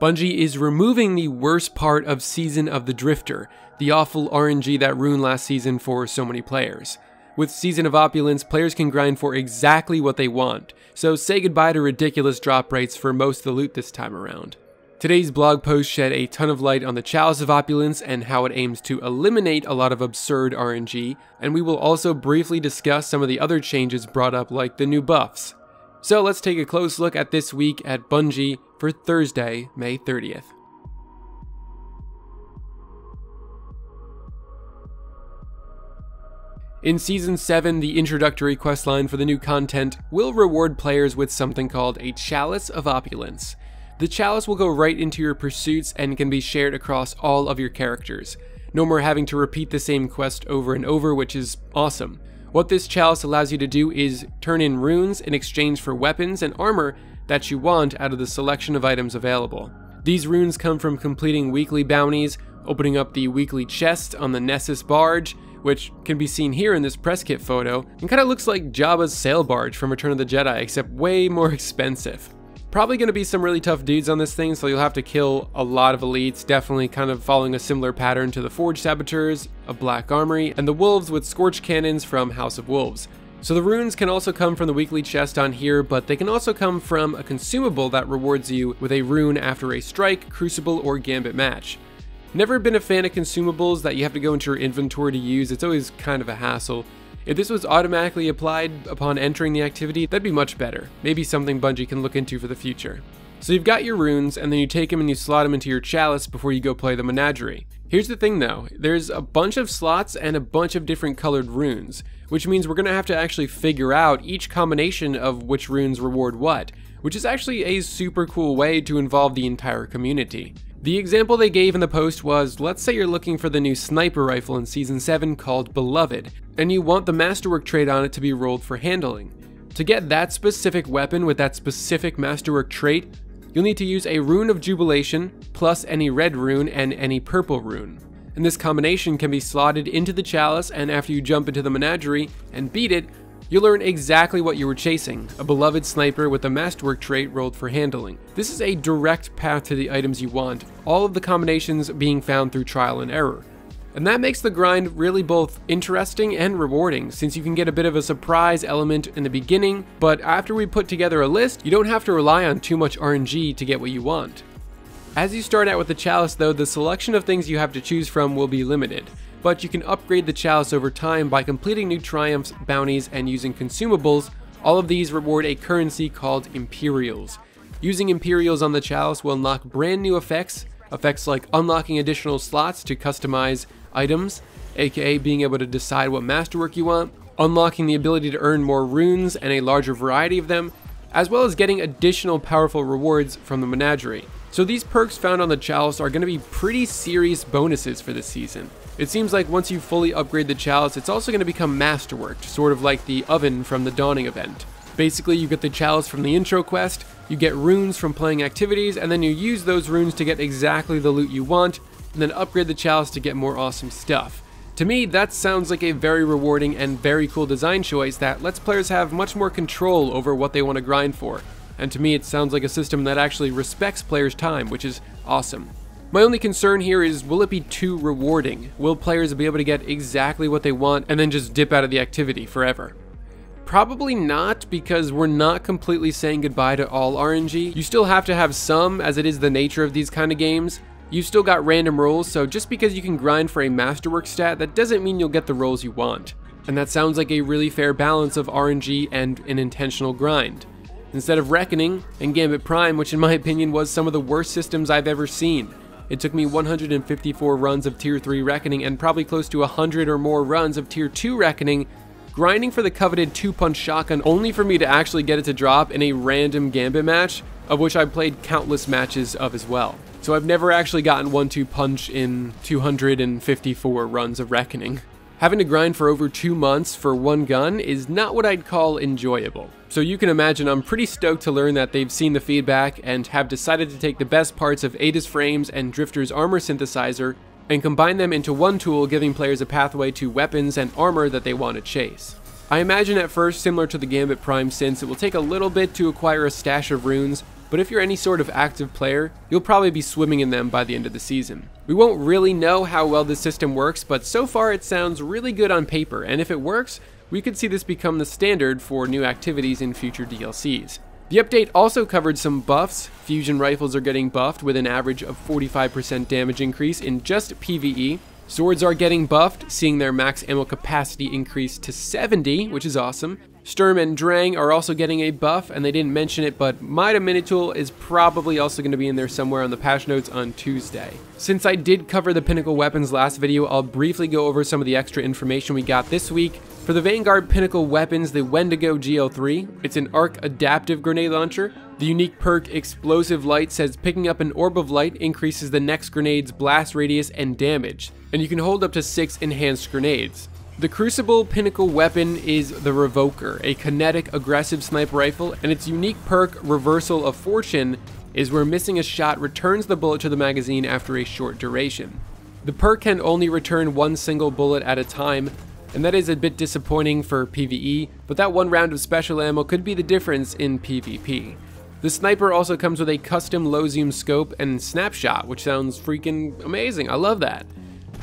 Bungie is removing the worst part of Season of the Drifter, the awful RNG that ruined last season for so many players. With Season of Opulence, players can grind for exactly what they want, so say goodbye to ridiculous drop rates for most of the loot this time around. Today's blog post shed a ton of light on the Chalice of Opulence and how it aims to eliminate a lot of absurd RNG, and we will also briefly discuss some of the other changes brought up like the new buffs. So let's take a close look at this week at Bungie for Thursday, May 30th. In Season 7, the introductory questline for the new content will reward players with something called a Chalice of Opulence. The chalice will go right into your pursuits and can be shared across all of your characters. No more having to repeat the same quest over and over, which is awesome. What this chalice allows you to do is turn in runes in exchange for weapons and armor that you want out of the selection of items available. These runes come from completing weekly bounties, opening up the weekly chest on the Nessus barge, which can be seen here in this press kit photo, and kinda looks like Jabba's sail barge from Return of the Jedi, except way more expensive. Probably going to be some really tough dudes on this thing, so you'll have to kill a lot of elites, definitely kind of following a similar pattern to the Forge Saboteurs of Black Armory, and the Wolves with Scorch Cannons from House of Wolves. So the runes can also come from the weekly chest on here, but they can also come from a consumable that rewards you with a rune after a strike, crucible, or gambit match. Never been a fan of consumables that you have to go into your inventory to use, it's always kind of a hassle. If this was automatically applied upon entering the activity, that'd be much better. Maybe something Bungie can look into for the future. So you've got your runes, and then you take them and you slot them into your chalice before you go play the menagerie. Here's the thing though, there's a bunch of slots and a bunch of different colored runes, which means we're going to have to actually figure out each combination of which runes reward what, which is actually a super cool way to involve the entire community. The example they gave in the post was, let's say you're looking for the new sniper rifle in Season 7 called Beloved, and you want the Masterwork trait on it to be rolled for handling. To get that specific weapon with that specific Masterwork trait, you'll need to use a Rune of Jubilation, plus any red rune and any purple rune. And this combination can be slotted into the chalice, and after you jump into the menagerie and beat it, You'll learn exactly what you were chasing, a beloved sniper with a masterwork trait rolled for handling. This is a direct path to the items you want, all of the combinations being found through trial and error. And that makes the grind really both interesting and rewarding, since you can get a bit of a surprise element in the beginning, but after we put together a list, you don't have to rely on too much RNG to get what you want. As you start out with the chalice though, the selection of things you have to choose from will be limited but you can upgrade the chalice over time by completing new triumphs, bounties, and using consumables. All of these reward a currency called Imperials. Using Imperials on the chalice will unlock brand new effects, effects like unlocking additional slots to customize items, aka being able to decide what masterwork you want, unlocking the ability to earn more runes and a larger variety of them, as well as getting additional powerful rewards from the menagerie. So these perks found on the chalice are going to be pretty serious bonuses for this season. It seems like once you fully upgrade the chalice, it's also going to become masterworked, sort of like the oven from the Dawning event. Basically, you get the chalice from the intro quest, you get runes from playing activities, and then you use those runes to get exactly the loot you want, and then upgrade the chalice to get more awesome stuff. To me, that sounds like a very rewarding and very cool design choice that lets players have much more control over what they want to grind for. And to me, it sounds like a system that actually respects players' time, which is awesome. My only concern here is will it be too rewarding? Will players be able to get exactly what they want and then just dip out of the activity forever? Probably not, because we're not completely saying goodbye to all RNG. You still have to have some, as it is the nature of these kind of games. You've still got random rolls, so just because you can grind for a masterwork stat, that doesn't mean you'll get the rolls you want. And that sounds like a really fair balance of RNG and an intentional grind. Instead of Reckoning and Gambit Prime, which in my opinion was some of the worst systems I've ever seen. It took me 154 runs of Tier 3 Reckoning and probably close to 100 or more runs of Tier 2 Reckoning, grinding for the coveted 2-punch shotgun only for me to actually get it to drop in a random Gambit match, of which I've played countless matches of as well. So I've never actually gotten 1-2 punch in 254 runs of Reckoning. Having to grind for over two months for one gun is not what I'd call enjoyable. So you can imagine I'm pretty stoked to learn that they've seen the feedback and have decided to take the best parts of Ada's frames and Drifter's armor synthesizer and combine them into one tool giving players a pathway to weapons and armor that they want to chase. I imagine at first similar to the Gambit Prime since it will take a little bit to acquire a stash of runes, but if you're any sort of active player, you'll probably be swimming in them by the end of the season. We won't really know how well this system works, but so far it sounds really good on paper, and if it works, we could see this become the standard for new activities in future DLCs. The update also covered some buffs. Fusion rifles are getting buffed with an average of 45% damage increase in just PvE. Swords are getting buffed, seeing their max ammo capacity increase to 70, which is awesome. Sturm and Drang are also getting a buff, and they didn't mention it, but Mida Minitool is probably also going to be in there somewhere on the patch notes on Tuesday. Since I did cover the Pinnacle weapons last video, I'll briefly go over some of the extra information we got this week. For the Vanguard Pinnacle weapons, the Wendigo GL3, it's an arc adaptive grenade launcher. The unique perk Explosive Light says picking up an orb of light increases the next grenade's blast radius and damage, and you can hold up to 6 enhanced grenades. The Crucible Pinnacle weapon is the Revoker, a kinetic aggressive sniper rifle, and its unique perk, Reversal of Fortune, is where missing a shot returns the bullet to the magazine after a short duration. The perk can only return one single bullet at a time, and that is a bit disappointing for PvE, but that one round of special ammo could be the difference in PvP. The sniper also comes with a custom low zoom scope and snapshot, which sounds freaking amazing. I love that.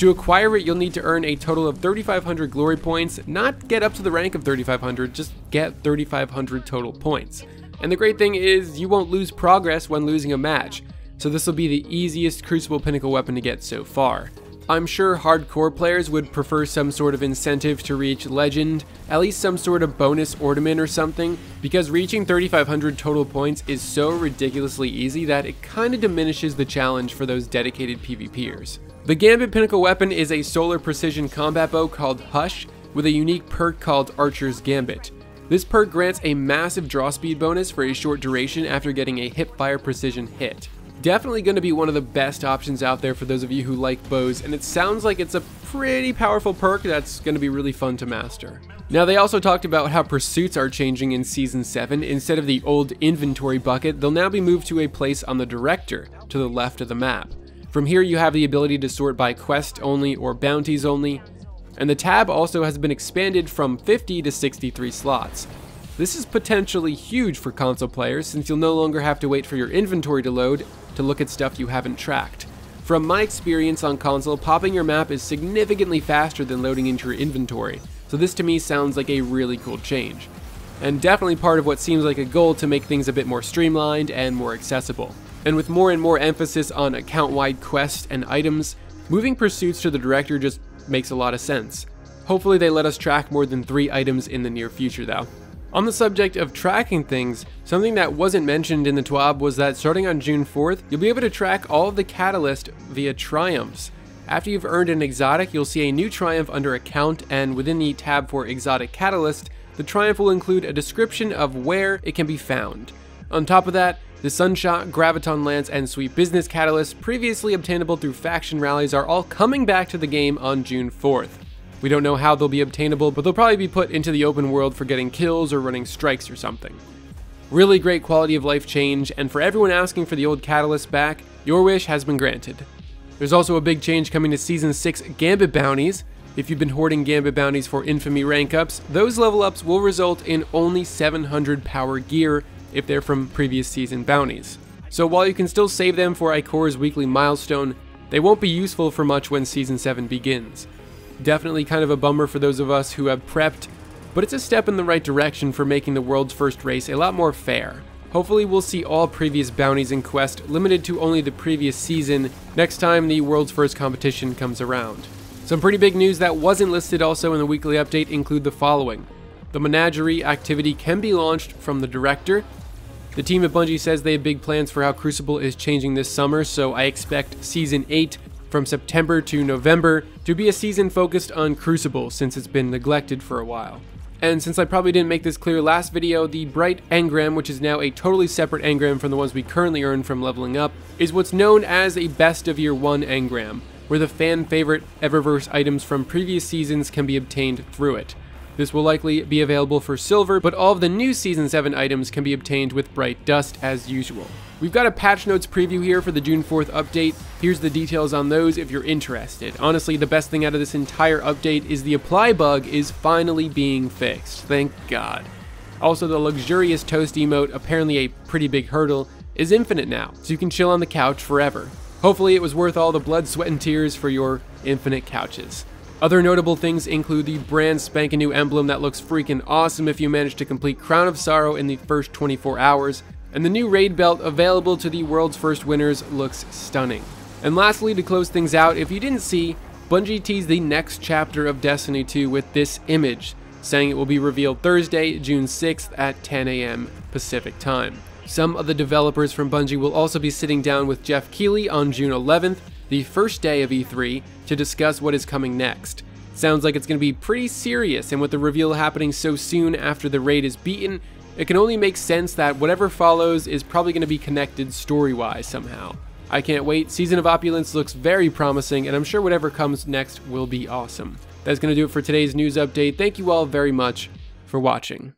To acquire it, you'll need to earn a total of 3,500 glory points, not get up to the rank of 3,500, just get 3,500 total points. And the great thing is, you won't lose progress when losing a match, so this will be the easiest Crucible Pinnacle weapon to get so far. I'm sure hardcore players would prefer some sort of incentive to reach Legend, at least some sort of bonus ornament or something, because reaching 3500 total points is so ridiculously easy that it kinda diminishes the challenge for those dedicated PvPers. The Gambit Pinnacle weapon is a solar precision combat bow called Hush with a unique perk called Archer's Gambit. This perk grants a massive draw speed bonus for a short duration after getting a hipfire precision hit. Definitely going to be one of the best options out there for those of you who like bows, and it sounds like it's a pretty powerful perk that's going to be really fun to master. Now they also talked about how pursuits are changing in Season 7. Instead of the old inventory bucket, they'll now be moved to a place on the director, to the left of the map. From here you have the ability to sort by quest only or bounties only, and the tab also has been expanded from 50 to 63 slots. This is potentially huge for console players since you'll no longer have to wait for your inventory to load to look at stuff you haven't tracked. From my experience on console, popping your map is significantly faster than loading into your inventory, so this to me sounds like a really cool change. And definitely part of what seems like a goal to make things a bit more streamlined and more accessible. And with more and more emphasis on account-wide quests and items, moving pursuits to the director just makes a lot of sense. Hopefully they let us track more than three items in the near future though. On the subject of tracking things, something that wasn't mentioned in the TWAB was that starting on June 4th, you'll be able to track all of the Catalyst via Triumphs. After you've earned an exotic, you'll see a new Triumph under Account, and within the tab for Exotic Catalyst, the Triumph will include a description of where it can be found. On top of that, the Sunshot, Graviton Lance, and Sweet Business Catalyst, previously obtainable through faction rallies, are all coming back to the game on June 4th. We don't know how they'll be obtainable, but they'll probably be put into the open world for getting kills or running strikes or something. Really great quality of life change, and for everyone asking for the old Catalyst back, your wish has been granted. There's also a big change coming to Season 6 Gambit Bounties. If you've been hoarding Gambit Bounties for Infamy rank ups, those level ups will result in only 700 power gear if they're from previous season bounties. So while you can still save them for Ikora's weekly milestone, they won't be useful for much when Season 7 begins. Definitely kind of a bummer for those of us who have prepped, but it's a step in the right direction for making the world's first race a lot more fair. Hopefully we'll see all previous bounties in Quest limited to only the previous season next time the world's first competition comes around. Some pretty big news that wasn't listed also in the weekly update include the following. The Menagerie activity can be launched from the director, the team at Bungie says they have big plans for how Crucible is changing this summer, so I expect Season 8 from September to November to be a season focused on Crucible since it's been neglected for a while. And since I probably didn't make this clear last video, the Bright Engram, which is now a totally separate engram from the ones we currently earn from leveling up, is what's known as a best of year 1 engram, where the fan favorite Eververse items from previous seasons can be obtained through it. This will likely be available for silver, but all of the new Season 7 items can be obtained with Bright Dust as usual. We've got a patch notes preview here for the June 4th update. Here's the details on those if you're interested. Honestly, the best thing out of this entire update is the apply bug is finally being fixed. Thank God. Also, the luxurious toast emote, apparently a pretty big hurdle, is infinite now, so you can chill on the couch forever. Hopefully, it was worth all the blood, sweat, and tears for your infinite couches. Other notable things include the brand spanking new emblem that looks freaking awesome if you manage to complete Crown of Sorrow in the first 24 hours, and the new raid belt available to the world's first winners looks stunning. And lastly, to close things out, if you didn't see, Bungie teased the next chapter of Destiny 2 with this image, saying it will be revealed Thursday, June 6th at 10 a.m. Pacific time. Some of the developers from Bungie will also be sitting down with Jeff Keighley on June 11th, the first day of E3, to discuss what is coming next. Sounds like it's going to be pretty serious, and with the reveal happening so soon after the raid is beaten, it can only make sense that whatever follows is probably going to be connected story wise somehow. I can't wait, Season of Opulence looks very promising, and I'm sure whatever comes next will be awesome. That's going to do it for today's news update. Thank you all very much for watching.